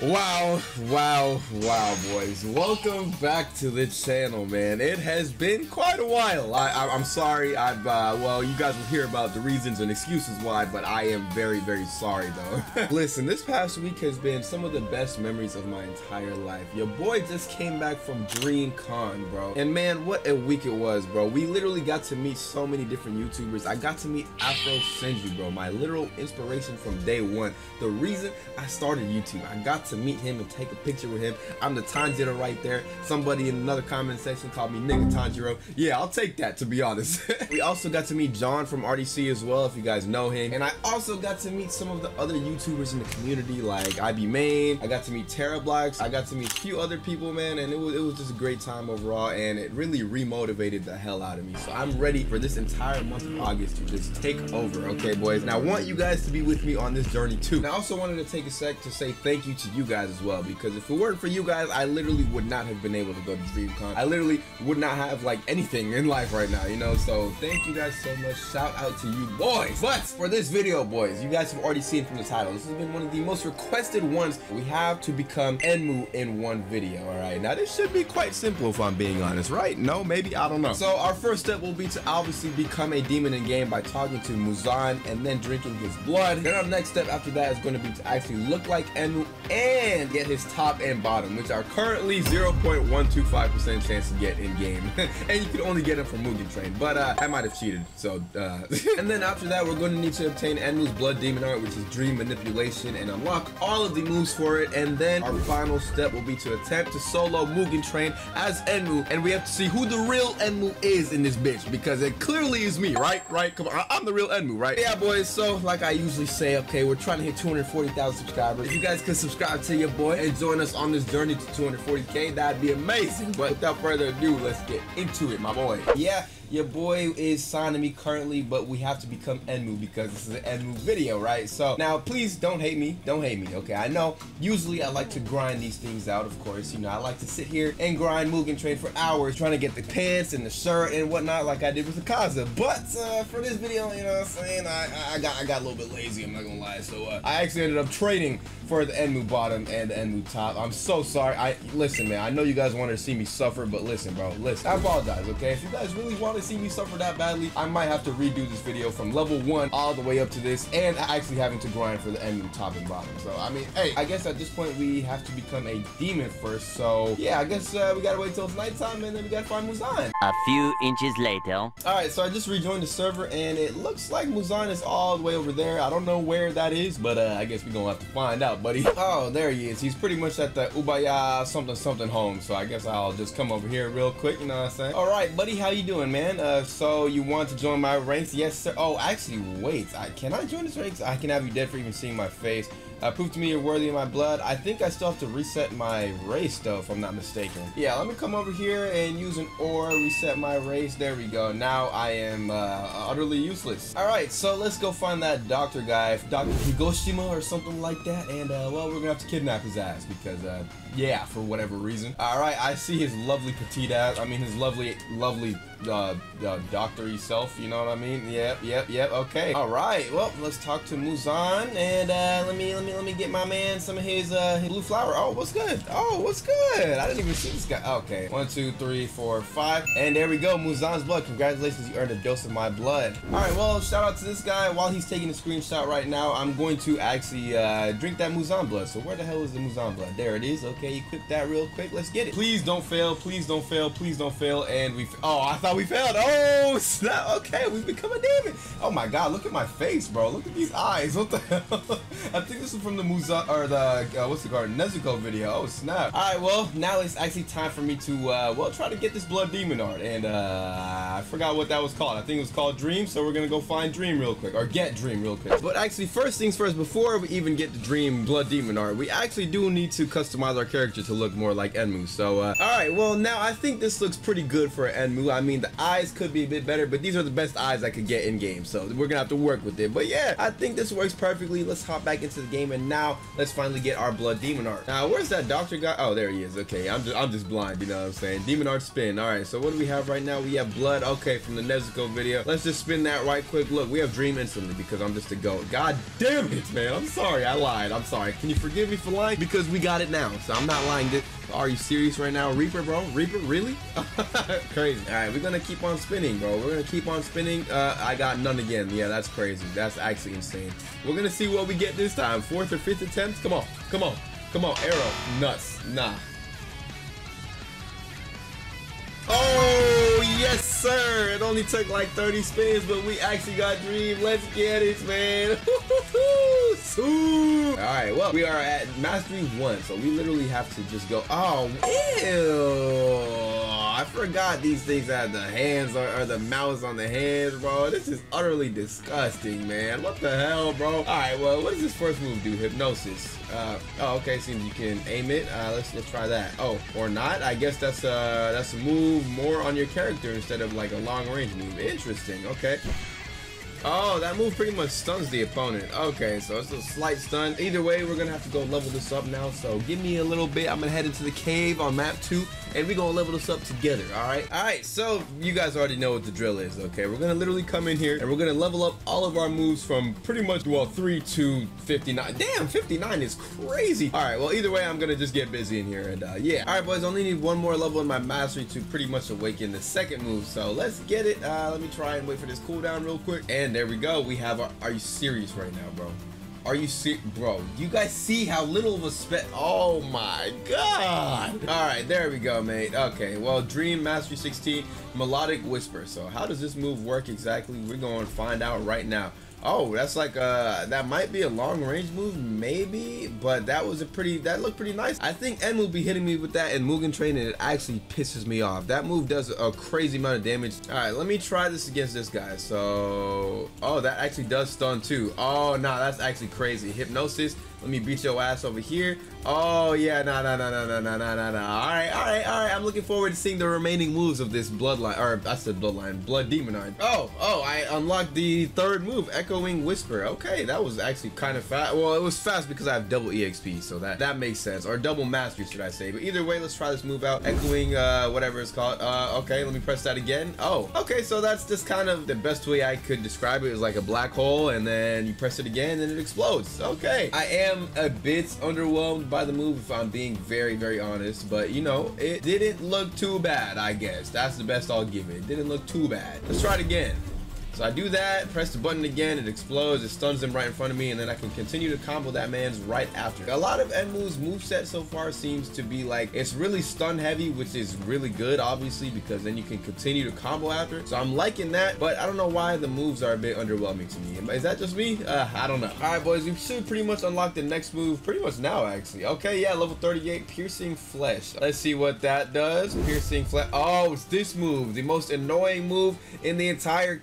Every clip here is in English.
Wow, wow, wow, boys. Welcome back to the channel, man. It has been quite a while. I, am sorry. I've, uh, well, you guys will hear about the reasons and excuses why, but I am very, very sorry, though. Listen, this past week has been some of the best memories of my entire life. Your boy just came back from DreamCon, bro. And man, what a week it was, bro. We literally got to meet so many different YouTubers. I got to meet Afro Senju, bro. My literal inspiration from day one. The reason I started YouTube. I got to meet him and take a picture with him. I'm the Tanjiro right there. Somebody in another comment section called me nigga Tanjiro. Yeah, I'll take that to be honest. we also got to meet John from RDC as well, if you guys know him. And I also got to meet some of the other YouTubers in the community like iBeMaine. I got to meet TerraBlocks. I got to meet a few other people, man, and it was, it was just a great time overall, and it really remotivated the hell out of me. So I'm ready for this entire month of August to just take over, okay, boys? Now, I want you guys to be with me on this journey too. And I also wanted to take a sec to say thank you to you guys as well because if it weren't for you guys, I literally would not have been able to go to DreamCon. I literally would not have like anything in life right now, you know? So thank you guys so much. Shout out to you boys. But for this video, boys, you guys have already seen from the title, this has been one of the most requested ones. We have to become Enmu in one video, all right? Now this should be quite simple if I'm being honest, right? No, maybe, I don't know. So our first step will be to obviously become a demon in game by talking to Muzan and then drinking his blood. Then our next step after that is going to be to actually look like Enmu and get his top and bottom, which are currently 0.125% chance to get in game. and you can only get them from Mugen Train. But uh, I might have cheated, so uh. and then after that, we're going to need to obtain Enmu's Blood Demon Art, which is Dream Manipulation, and unlock all of the moves for it. And then our final step will be to attempt to solo Mugen Train as Enmu, and we have to see who the real Enmu is in this bitch, because it clearly is me, right? Right? Come on, I'm the real Enmu, right? Yeah, boys, so like I usually say, okay, we're trying to hit 240,000 subscribers. If you guys could subscribe to your boy and join us on this journey to 240k, that'd be amazing. But without further ado, let's get into it, my boy. Yeah, your boy is signing me currently, but we have to become Enmu because this is an Enmu video, right? So now, please don't hate me. Don't hate me, okay? I know usually I like to grind these things out, of course. You know, I like to sit here and grind Mugen Train for hours trying to get the pants and the shirt and whatnot like I did with Akaza. But uh, for this video, you know what I'm saying? I, I got I got a little bit lazy, I'm not gonna lie. So uh, I actually ended up trading for the Enmu bottom and the Enmu top. I'm so sorry. I Listen, man, I know you guys wanted to see me suffer, but listen, bro, listen. I apologize, okay? If you guys really want to see me suffer that badly, I might have to redo this video from level one all the way up to this and actually having to grind for the Enmu top and bottom. So, I mean, hey, I guess at this point we have to become a demon first. So, yeah, I guess uh, we gotta wait till it's nighttime and then we gotta find Muzan. A few inches later. All right, so I just rejoined the server and it looks like Muzan is all the way over there. I don't know where that is, but uh, I guess we're gonna have to find out, buddy. Oh, there he is. He's pretty much at the Ubaya something something home. So I guess I'll just come over here real quick, you know what I'm saying? All right, buddy, how you doing, man? Uh, so you want to join my ranks? Yes, sir. Oh, actually, wait. I Can I join this ranks? I can have you dead for even seeing my face. Uh, prove to me you're worthy of my blood. I think I still have to reset my race though, if I'm not mistaken. Yeah, let me come over here and use an ore, reset my race. There we go. Now I am uh, utterly useless. All right, so let's go find that doctor guy, Dr. Higoshima or something like that. And uh, well, we're gonna have to kidnap his ass because uh, yeah, for whatever reason. All right, I see his lovely petite ass. I mean, his lovely, lovely uh, uh, doctor self. You know what I mean? Yep, yep, yep. Okay. All right. Well, let's talk to Muzan and uh, let me let me let me get my man some of his uh, his blue flower. Oh, what's good? Oh, what's good? I didn't even see this guy. Okay. One, two, three, four, five, and there we go. Muzan's blood. Congratulations, you earned a dose of my blood. All right. Well, shout out to this guy. While he's taking a screenshot right now, I'm going to actually uh, drink that Muzan blood. So where the hell is the Muzan blood? There it is. Okay, equip that real quick. Let's get it. Please don't fail. Please don't fail. Please don't fail. And we. Oh, I thought we failed. Oh snap. Okay, we've become a demon. Oh my God, look at my face, bro. Look at these eyes. What the hell? I think this is from the Muza or the uh, what's it called Nezuko video. Oh snap. All right, well now it's actually time for me to uh, well try to get this blood demon art, and uh, I forgot what that was called. I think it was called Dream. So we're gonna go find Dream real quick or get Dream real quick. But actually, first things first, before we even get the Dream blood demon art, we actually do need to customize our character to look more like Enmu. So uh, all right, well now I think this looks pretty good for Enmu. I mean the eyes could be a bit better, but these are the best eyes I could get in game. So we're gonna have to work with it. But yeah, I think this works perfectly. Let's hop back into the game and now let's finally get our Blood Demon Art. Now, where's that doctor guy? Oh, there he is. Okay, I'm just, I'm just blind, you know what I'm saying? Demon Art spin. All right, so what do we have right now? We have Blood, okay, from the Nezuko video. Let's just spin that right quick. Look, we have Dream instantly because I'm just a goat. God damn it, man. I'm sorry, I lied. I'm sorry. Can you forgive me for lying? Because we got it now, so I'm not lying. Are you serious right now? Reaper, bro? Reaper, really? crazy. All right, we're gonna keep on spinning, bro. We're gonna keep on spinning. Uh, I got none again. Yeah, that's crazy. That's actually insane. We're gonna see what we get this time. Fourth or fifth attempt? Come on, come on, come on. Arrow, nuts, nah. Oh, yes, sir. It only took like 30 spins, but we actually got Dream. Let's get it, man. All right, well, we are at Mastery 1, so we literally have to just go. Oh, ew. Forgot these things have the hands or, or, the mouths on the hands, bro. This is utterly disgusting, man. What the hell, bro? All right, well, what does this first move do? Hypnosis. Uh, oh, okay. Seems you can aim it. Uh, let's let's try that. Oh, or not? I guess that's a that's a move more on your character instead of like a long range move. Interesting. Okay. Oh, that move pretty much stuns the opponent. Okay, so it's a slight stun. Either way, we're gonna have to go level this up now. So give me a little bit. I'm gonna head into the cave on map two, and we're gonna level this up together. All right. All right. So you guys already know what the drill is. Okay, we're gonna literally come in here and we're gonna level up all of our moves from pretty much well three to 59. Damn, 59 is crazy. All right. Well, either way, I'm gonna just get busy in here and uh, yeah. All right, boys. Only need one more level in my mastery to pretty much awaken the second move. So let's get it. Uh, let me try and wait for this cooldown real quick. And and there we go. We have our, are you serious right now, bro? Are you? Bro, you guys see how little of a spec? Oh my god. All right, there we go, mate. Okay, well, Dream Mastery 16, Melodic Whisper. So how does this move work exactly? We're going to find out right now. Oh, that's like uh that might be a long range move, maybe, but that was a pretty that looked pretty nice. I think En will be hitting me with that in Mugen Train and it actually pisses me off. That move does a crazy amount of damage. Alright, let me try this against this guy. So oh that actually does stun too. Oh no, nah, that's actually crazy. Hypnosis let me beat your ass over here. Oh, yeah, no, no, no, no, no, no, no, no, no. All right, all right, all right. I'm looking forward to seeing the remaining moves of this bloodline, or I said bloodline, blood demonine. Oh, oh, I unlocked the third move, Echoing Whisper. Okay, that was actually kind of fast. Well, it was fast because I have double EXP, so that, that makes sense. Or double mastery, should I say. But either way, let's try this move out. Echoing, uh, whatever it's called. Uh, okay, let me press that again. Oh, okay, so that's just kind of the best way I could describe it. it is like a black hole, and then you press it again, and it explodes. Okay, I am am a bit underwhelmed by the move if I'm being very, very honest. But, you know, it didn't look too bad, I guess. That's the best I'll give it. It didn't look too bad. Let's try it again. So I do that, press the button again, it explodes, it stuns him right in front of me, and then I can continue to combo that man's right after. A lot of Enmu's moveset so far seems to be like, it's really stun heavy, which is really good, obviously, because then you can continue to combo after. So I'm liking that, but I don't know why the moves are a bit underwhelming to me. Is that just me? Uh, I don't know. All right, boys, we should pretty much unlock the next move pretty much now, actually. Okay, yeah, level 38, Piercing Flesh. Let's see what that does. Piercing Flesh. Oh, it's this move, the most annoying move in the entire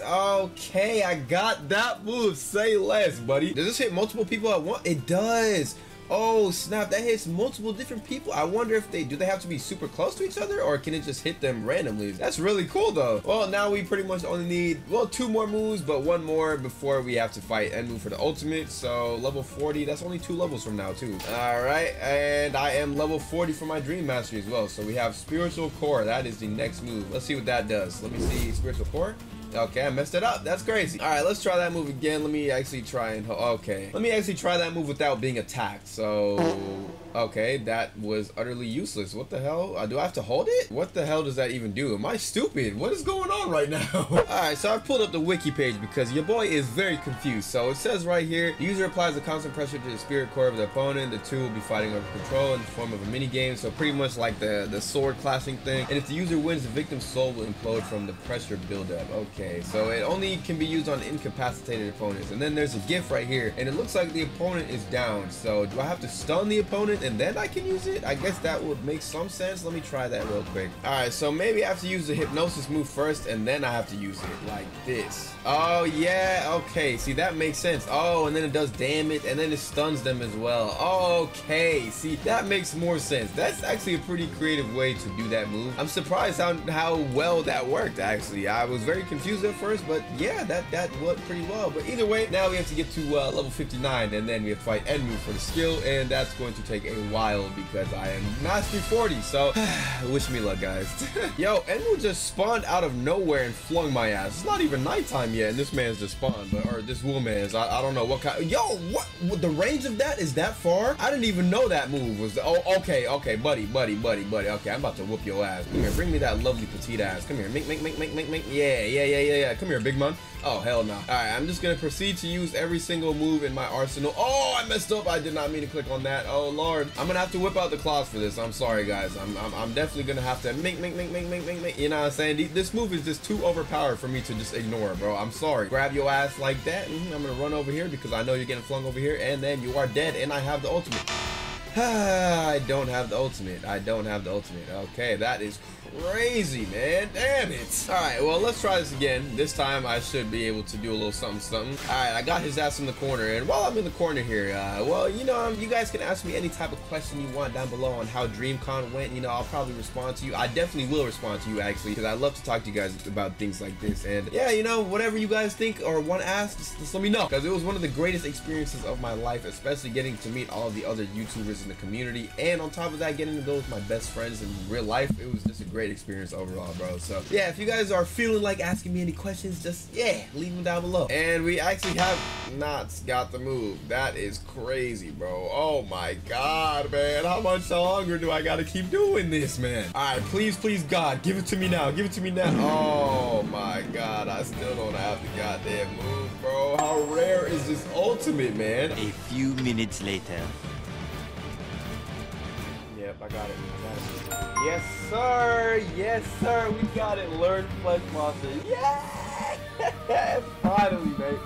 Okay, I got that move. Say less, buddy. Does this hit multiple people at once? It does. Oh snap, that hits multiple different people. I wonder if they, do they have to be super close to each other or can it just hit them randomly? That's really cool though. Well, now we pretty much only need, well, two more moves, but one more before we have to fight Enmu for the ultimate. So level 40, that's only two levels from now too. All right, and I am level 40 for my Dream Mastery as well. So we have Spiritual Core, that is the next move. Let's see what that does. Let me see Spiritual Core. Okay, I messed it up. That's crazy. All right, let's try that move again. Let me actually try and... Okay. Let me actually try that move without being attacked. So... Okay, that was utterly useless. What the hell? Uh, do I have to hold it? What the hell does that even do? Am I stupid? What is going on right now? Alright, so I pulled up the wiki page because your boy is very confused. So it says right here, the user applies a constant pressure to the spirit core of the opponent. The two will be fighting over control in the form of a mini game. So pretty much like the, the sword clashing thing. And if the user wins, the victim's soul will implode from the pressure buildup. Okay, so it only can be used on incapacitated opponents. And then there's a GIF right here. And it looks like the opponent is down. So do I have to stun the opponent and then I can use it? I guess that would make some sense. Let me try that real quick. All right, so maybe I have to use the hypnosis move first and then I have to use it like this. Oh, yeah, okay. See, that makes sense. Oh, and then it does damage and then it stuns them as well. Okay, see, that makes more sense. That's actually a pretty creative way to do that move. I'm surprised how, how well that worked, actually. I was very confused confused at first, but yeah, that, that worked pretty well. But either way, now we have to get to uh, level 59, and then we have to fight Enmu for the skill, and that's going to take a while because I am Mastery 40, so wish me luck, guys. Yo, Enmu just spawned out of nowhere and flung my ass. It's not even nighttime yet, and this man's just spawned, but, or this woman's. I, I don't know what kind. Yo, what, what? The range of that is that far? I didn't even know that move was. Oh, okay, okay, buddy, buddy, buddy, buddy. Okay, I'm about to whoop your ass. Come here, bring me that lovely petite ass. Come here, make, make, make, make, make, make. Yeah, yeah, yeah, yeah, yeah. Come here, big man. Oh, hell no. All right, I'm just gonna proceed to use every single move in my arsenal. Oh, I messed up. I did not mean to click on that. Oh, Lord. I'm gonna have to whip out the claws for this. I'm sorry, guys. I'm, I'm, I'm definitely gonna have to make, make, make, make, make, make. You know what I'm saying? This move is just too overpowered for me to just ignore, bro. I'm sorry. Grab your ass like that. Mm -hmm. I'm gonna run over here because I know you're getting flung over here, and then you are dead, and I have the ultimate. I don't have the ultimate. I don't have the ultimate. Okay, that is crazy, man. Damn it. All right, well, let's try this again. This time I should be able to do a little something, something. All right, I got his ass in the corner. And while I'm in the corner here, uh, well, you know, um, you guys can ask me any type of question you want down below on how DreamCon went. You know, I'll probably respond to you. I definitely will respond to you, actually, because I love to talk to you guys about things like this. And yeah, you know, whatever you guys think or want to ask, just, just let me know. Because it was one of the greatest experiences of my life, especially getting to meet all the other YouTubers in the community. And on top of that, getting to go with my best friends in real life. It was just a great experience overall, bro. So yeah, if you guys are feeling like asking me any questions, just yeah, leave them down below. And we actually have not got the move. That is crazy, bro. Oh my god, man. How much longer do I gotta keep doing this, man? Alright, please, please, God, give it to me now. Give it to me now. Oh my god, I still don't have the goddamn move, bro. How rare is this ultimate, man? A few minutes later. I got it. I got it. Yes, sir. Yes, sir. We got it. Learn Flesh Monster. Yeah! Finally, mate.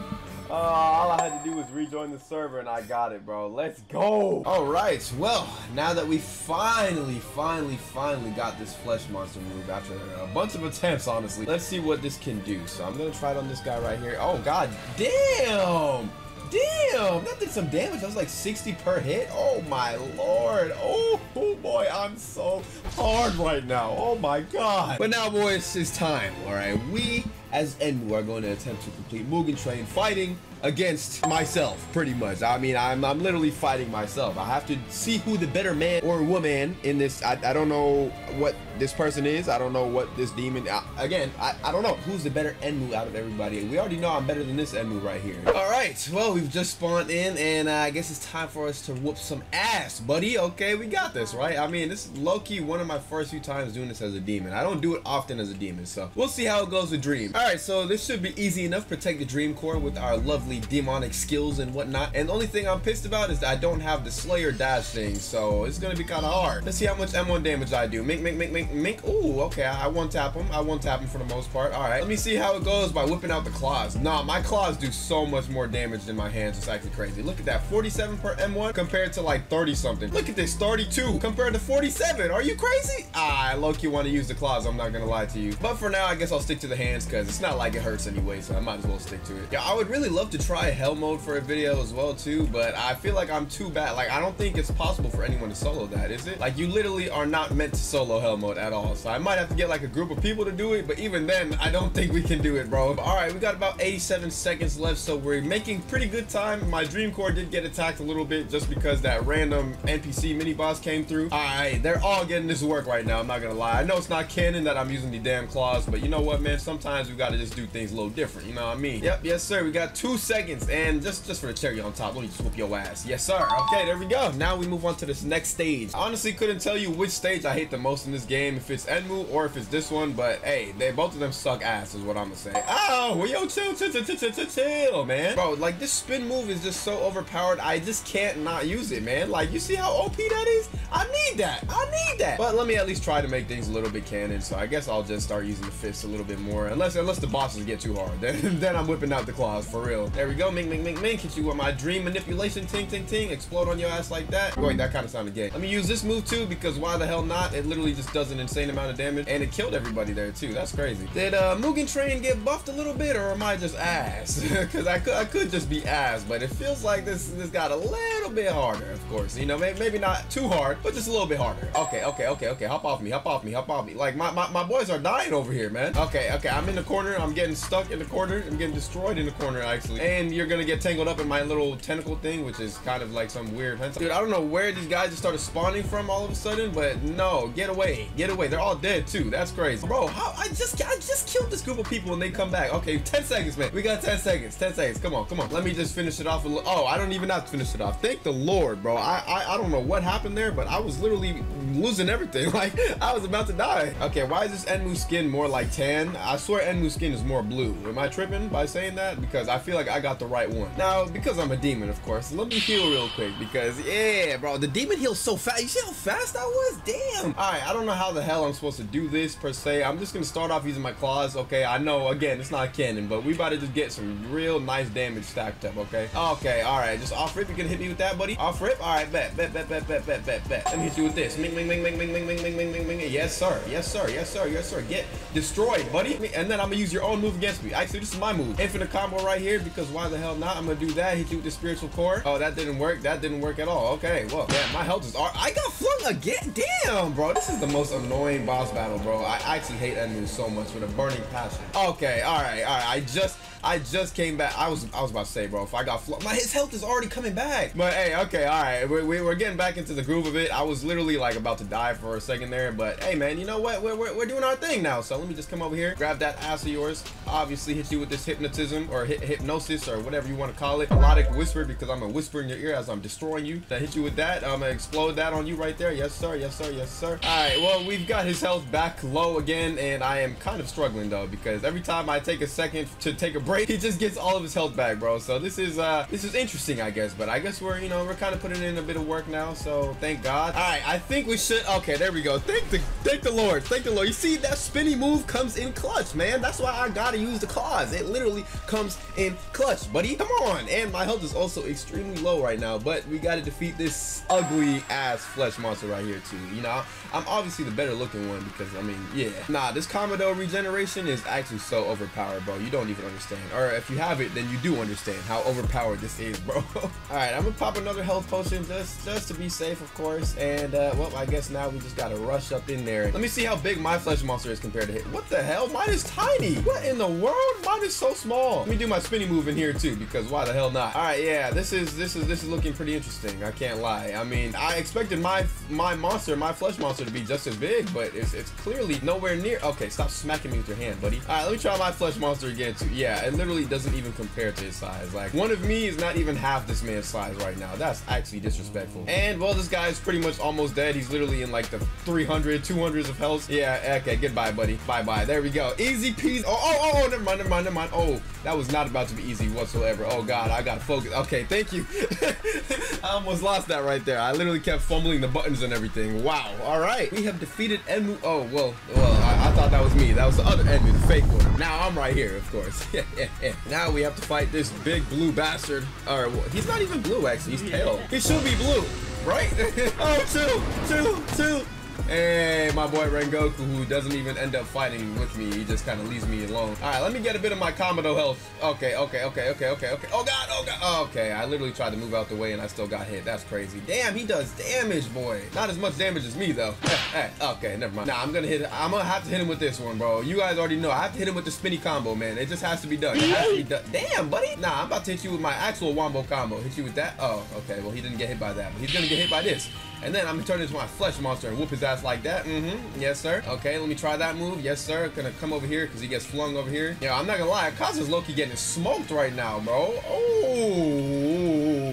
Uh, all I had to do was rejoin the server and I got it, bro. Let's go. All right. Well, now that we finally, finally, finally got this flesh monster move after a bunch of attempts, honestly, let's see what this can do. So I'm going to try it on this guy right here. Oh, god damn. Damn, that did some damage. That was like 60 per hit. Oh my lord. Oh, oh boy, I'm so hard right now. Oh my god. But now, boys, it's time. All right, we as Enmu are going to attempt to complete Mugen Train fighting against myself, pretty much. I mean, I'm, I'm literally fighting myself. I have to see who the better man or woman in this. I, I don't know what this person is. I don't know what this demon. I, again, I, I don't know who's the better Enmu out of everybody. We already know I'm better than this Enmu right here. All right, well, we've just spawned in, and uh, I guess it's time for us to whoop some ass, buddy. Okay, we got this, right? I mean, this is low-key one of my first few times doing this as a demon. I don't do it often as a demon, so we'll see how it goes with Dream. All right, so this should be easy enough. Protect the Dream Core with our lovely demonic skills and whatnot. And the only thing I'm pissed about is that I don't have the Slayer dash thing, so it's gonna be kind of hard. Let's see how much M1 damage I do. Mink, mink, mink, mink, mink. Ooh, okay, I, won't tap him. I won't tap him for the most part. All right, let me see how it goes by whipping out the claws. Nah, my claws do so much more damage than my hands. It's actually crazy. Look at that, 47 per M1 compared to like 30 something. Look at this, 32 compared to 47. Are you crazy? Ah, I low-key want to use the claws. I'm not gonna lie to you. But for now, I guess I'll stick to the hands because it's not like it hurts anyway, so I might as well stick to it. Yeah, I would really love to try hell mode for a video as well too, but I feel like I'm too bad. Like, I don't think it's possible for anyone to solo that, is it? Like, you literally are not meant to solo hell mode at all. So I might have to get like a group of people to do it, but even then, I don't think we can do it, bro. All right, we got about 87 seconds left, so we're making pretty good time. My dream core did get attacked a little bit just because that random NPC mini boss came through. All right, they're all getting this work right now. I'm not gonna lie. I know it's not canon that I'm using the damn claws, but you know what, man? Sometimes we gotta just do things a little different. You know what I mean? Yep, yes, sir. We got two seconds, and just just for the cherry on top, let me just whoop your ass. Yes, sir. Okay, there we go. Now we move on to this next stage. I honestly couldn't tell you which stage I hate the most in this game, if it's Enmu or if it's this one, but hey, they both of them suck ass, is what I'm gonna say. Oh, well, yo, chill, chill, chill, chill, chill, chill, man. Bro, like this spin move is just so overpowered. I just can't not use it, man. Like, you see how OP that is? I need that. I need that. But let me at least try to make things a little bit canon. So I guess I'll just start using the fists a little bit more, unless unless the bosses get too hard. Then then I'm whipping out the claws for real. There we go. ming, ming, ming, mink. Hit you with my dream manipulation. Ting, ting, ting. Explode on your ass like that. Wait, that kind of sounded gay. Let me use this move too, because why the hell not? It literally just does an insane amount of damage, and it killed everybody there too. That's crazy. Did uh, Mugen Train get buffed a little bit, or am I just ass? Because I could I could just be ass, but it feels like this this got a little bit harder. Of course, you know, maybe, maybe not too hard, but just a little bit harder. Okay, okay, okay, okay. Hop off me, hop off me, hop off me. Like, my, my, my boys are dying over here, man. Okay, okay, I'm in the corner. I'm getting stuck in the corner. I'm getting destroyed in the corner, actually. And you're gonna get tangled up in my little tentacle thing, which is kind of like some weird hentai. Dude, I don't know where these guys just started spawning from all of a sudden, but no, get away, get away. They're all dead, too. That's crazy. Bro, how, I just I just killed this group of people and they come back. Okay, 10 seconds, man. We got 10 seconds, 10 seconds. Come on, come on. Let me just finish it off. Oh, I don't even have to finish it off. Thank the Lord, bro. I, I, I don't know what happened there, but I was literally losing everything. Like, I was about to die. Okay, why is this Enmu skin more like tan? I swear Enmu skin is more blue. Am I tripping by saying that? Because I feel like I got the right one. Now, because I'm a demon, of course, let me heal real quick because, yeah, bro, the demon heals so fast. You see how fast I was? Damn. All right, I don't know how the hell I'm supposed to do this per se. I'm just going to start off using my claws. Okay, I know, again, it's not canon, but we about to just get some real nice damage stacked up, okay? Okay, all right, just off rip. You gonna hit me with that, buddy? Off rip? All right, bet, bet, bet, bet, bet, bet, bet, bet. Let me hit you with this. Ming, ming, ming, ming, ming, ming, ming, ming, ming, ming, ming. Yes, sir. Yes, sir. Yes, sir. Yes, sir. Get destroyed, buddy. And then I'm gonna use your own move against me. Actually, this is my move. Infinite combo right here because why the hell not? I'm gonna do that. Hit you with the spiritual core. Oh, that didn't work. That didn't work at all. Okay, well, yeah, my health is. I got flung again. Damn, bro. This is the most annoying boss battle, bro. I actually hate enemies so much with a burning passion. Okay, all right, all right. I just I just came back. I was I was about to say, bro, if I got my his health is already coming back. But hey, okay, all right, we, we, we're getting back into the groove of it. I was literally like about to die for a second there, but hey, man, you know what? We're, we're, we're doing our thing now. So let me just come over here, grab that ass of yours. Obviously, hit you with this hypnotism or hypnosis or whatever you want to call it. Melodic whisper because I'm gonna whisper in your ear as I'm destroying you. That hit you with that. I'm gonna explode that on you right there. Yes, sir. Yes, sir. Yes, sir. All right. Well, we've got his health back low again, and I am kind of struggling though because every time I take a second to take a break, he just gets all all of his health back, bro. So this is uh this is interesting, I guess. But I guess we're you know we're kind of putting in a bit of work now. So thank God. All right, I think we should. Okay, there we go. Thank the thank the Lord. Thank the Lord. You see that spinny move comes in clutch, man. That's why I gotta use the claws. It literally comes in clutch, buddy. Come on. And my health is also extremely low right now. But we gotta defeat this ugly ass flesh monster right here too. You know, I'm obviously the better looking one because I mean, yeah. Nah, this Kamado regeneration is actually so overpowered, bro. You don't even understand. Or if you have it, then you do understand how overpowered this is, bro. All right, I'm gonna pop another health potion just just to be safe, of course. And uh, well, I guess now we just gotta rush up in there. Let me see how big my flesh monster is compared to his. What the hell? Mine is tiny. What in the world? Mine is so small. Let me do my spinny move in here too, because why the hell not? All right, yeah, this is this is this is looking pretty interesting. I can't lie. I mean, I expected my my monster, my flesh monster, to be just as big, but it's it's clearly nowhere near. Okay, stop smacking me with your hand, buddy. All right, let me try my flesh monster again too. Yeah, it literally doesn't even compare to his size. Like, one of me is not even half this man's size right now. That's actually disrespectful. And, well, this guy is pretty much almost dead. He's literally in, like, the 300, 200s of health. Yeah, okay, goodbye, buddy. Bye-bye. There we go. Easy peasy. Oh, oh, oh, oh, never mind, never mind, never mind. Oh, that was not about to be easy whatsoever. Oh, God, I gotta focus. Okay, thank you. I almost lost that right there. I literally kept fumbling the buttons and everything. Wow. All right. We have defeated Enmu. Oh, well, well, I, I thought that was me. That was the other Enmu, the fake one. Now I'm right here, of course. now we have to fight this big blue bastard. Or well, he's not even blue actually. He's pale. He should be blue, right? oh, two, two, two. Hey, my boy Rengoku, who doesn't even end up fighting with me. He just kind of leaves me alone. All right, let me get a bit of my Kamado health. Okay, okay, okay, okay, okay, okay. Oh, God, oh, God. Oh, okay, I literally tried to move out the way, and I still got hit. That's crazy. Damn, he does damage, boy. Not as much damage as me, though. hey, okay, never mind. Nah, I'm to hit I'm to have to hit him with this one, bro. You guys already know. I have to hit him with the spinny combo, man. It just has to be done. It has to be done. Damn, buddy. Nah, I'm about to hit you with my actual wombo combo. Hit you with that? Oh, okay. Well, he didn't get hit by that, but he's to get hit by this. And then I'm gonna turn into my flesh monster and whoop his ass like that. Mm-hmm. Yes, sir. Okay, let me try that move. Yes, sir. Gonna come over here because he gets flung over here. Yeah, I'm not gonna lie. Akaza's low-key getting smoked right now, bro. Oh.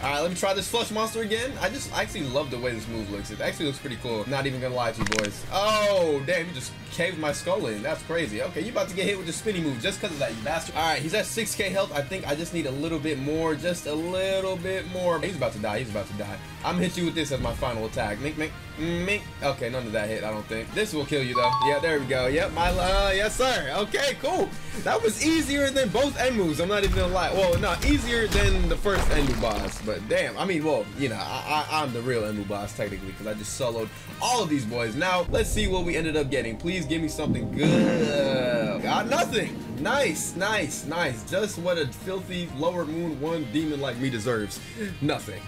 All right, let me try this flesh monster again. I just I actually love the way this move looks. It actually looks pretty cool. Not even gonna lie to you boys. Oh, damn. You just caved my skull in. That's crazy. Okay, you about to get hit with the spinny move just because of that, you bastard. All right, he's at 6k health. I think I just need a little bit more. Just a little bit more. He's about to die. He's about to die. I'm gonna hit you with this as my final attack. Mink, mink, mink. Okay, none of that hit, I don't think. This will kill you, though. Yeah, there we go. Yep, my, uh, yes, sir. Okay, cool. That was easier than both Enmus. I'm not even gonna lie. Well, no, easier than the first Enmu boss. But damn, I mean, well, you know, I, I, I'm the real Enmu boss, technically, because I just soloed all of these boys. Now, let's see what we ended up getting. Please give me something good. Nothing. Nice, nice, nice. Just what a filthy lower moon one demon like me deserves. Nothing.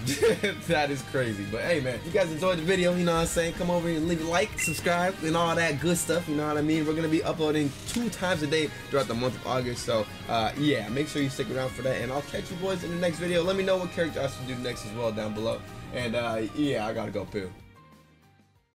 that is crazy. But hey, man, you guys enjoyed the video, you know what I'm saying? Come over and leave a like, subscribe, and all that good stuff, you know what I mean? We're going to be uploading two times a day throughout the month of August. So, uh, yeah, make sure you stick around for that. And I'll catch you boys in the next video. Let me know what character I should do next as well down below. And, uh, yeah, I got to go poo.